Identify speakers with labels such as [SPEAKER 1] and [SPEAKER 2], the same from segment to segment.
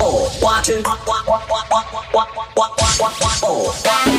[SPEAKER 1] oh, watching, oh, oh, watching, oh, oh, watching, oh,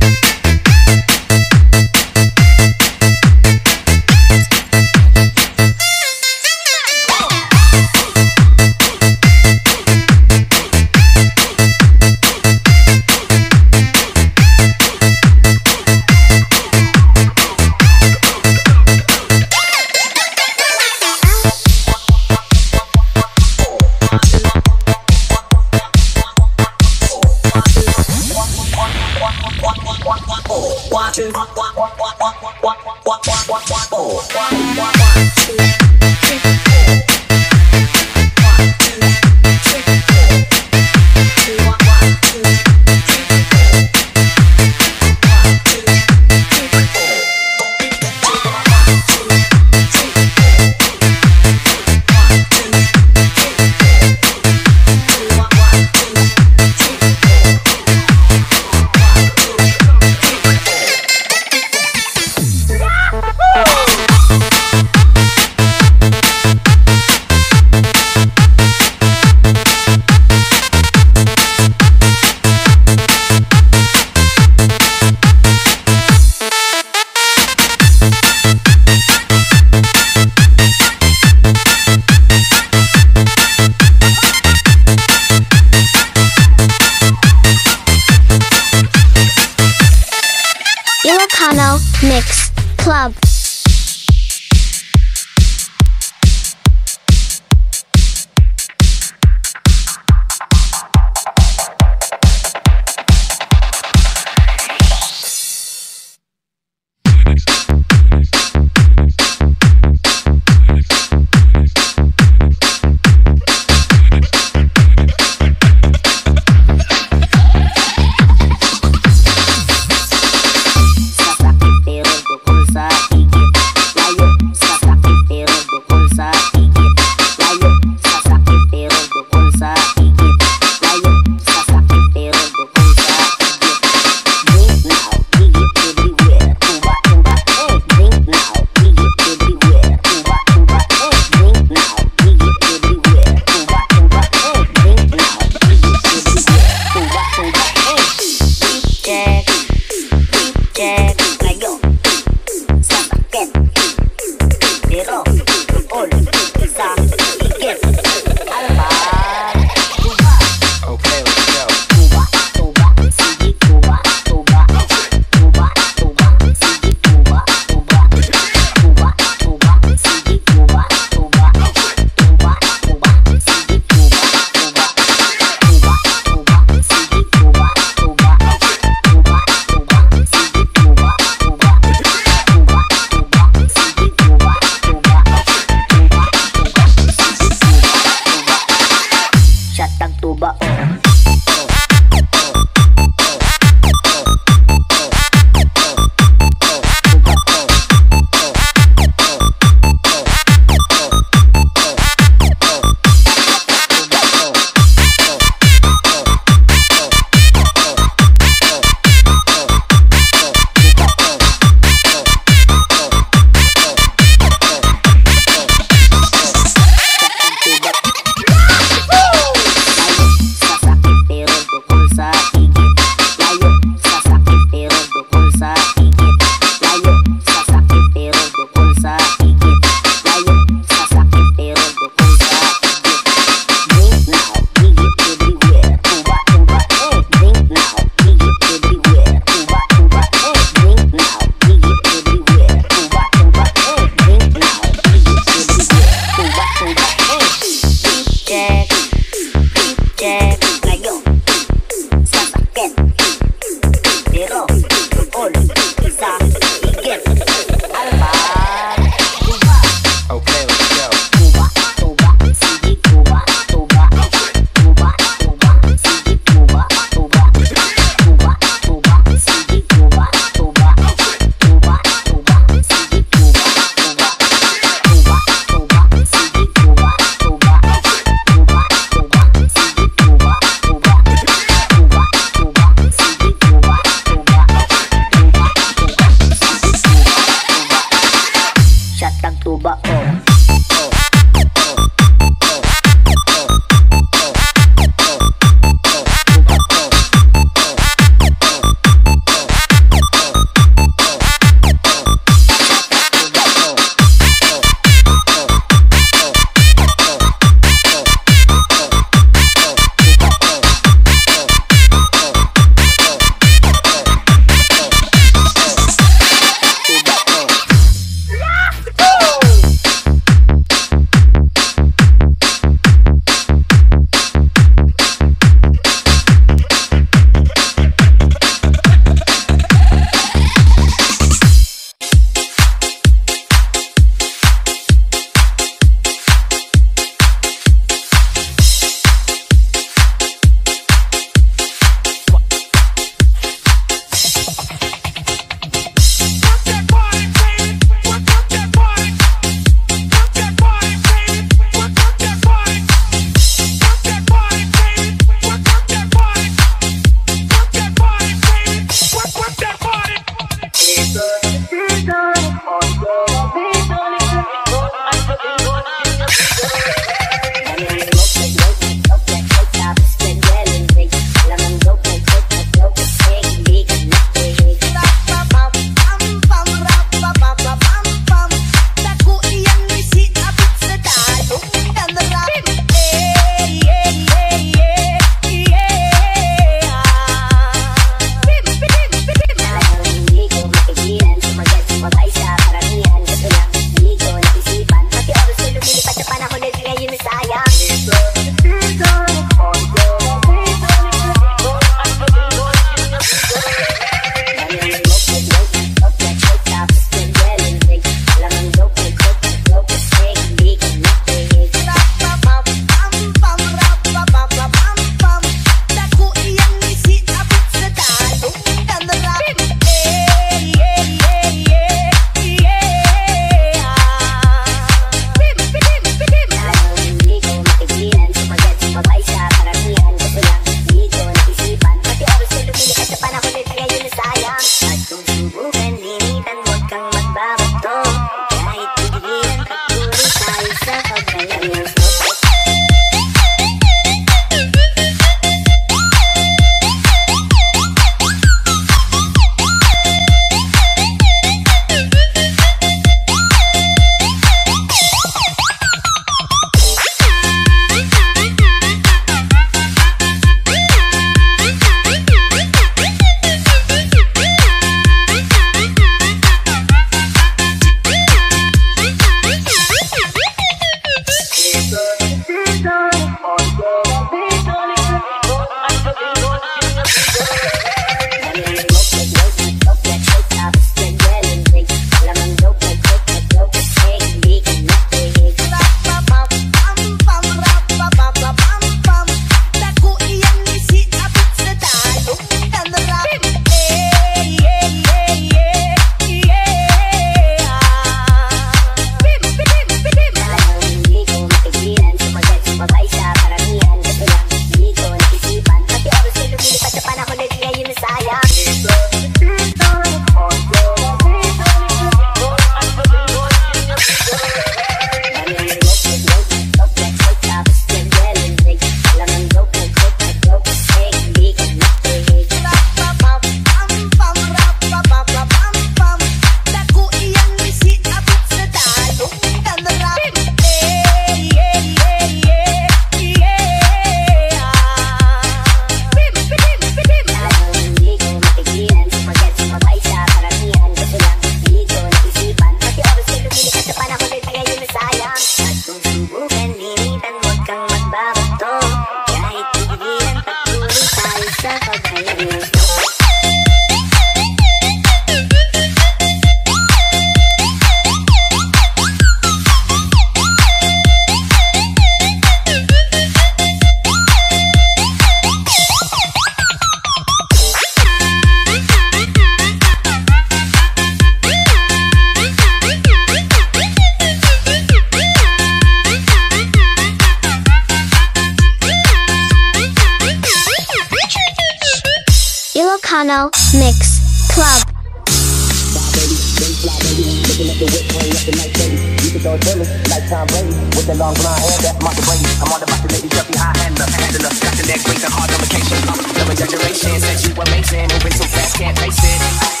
[SPEAKER 1] with the long blonde hair, that's Martha Brady. I'm on the box, lady, jumpy high handler, handler, got the neck, wings, and hard lubrication. No exaggeration, said you amazing, moving so fast, can't face it.